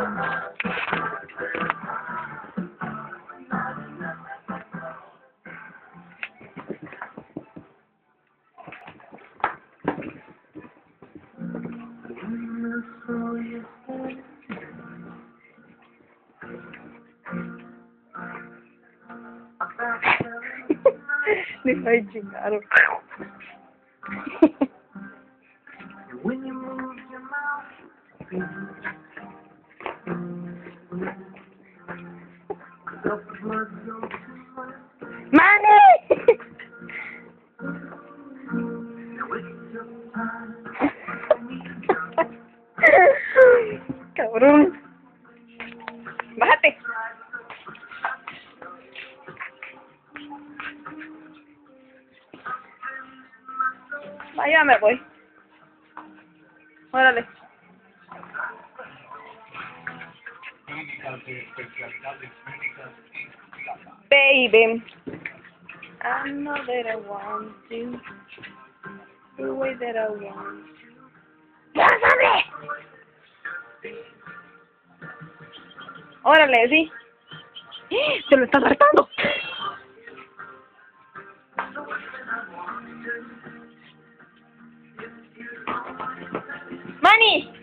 Ni. When you move your mouth, time. Cabrón. Bájate. Vaya, me voy. Órale baby. I know that I want you the way that I want you. ¡Lázame! Órale, sí. ¡Se lo está saltando! ¡Manny!